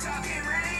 Talking ready.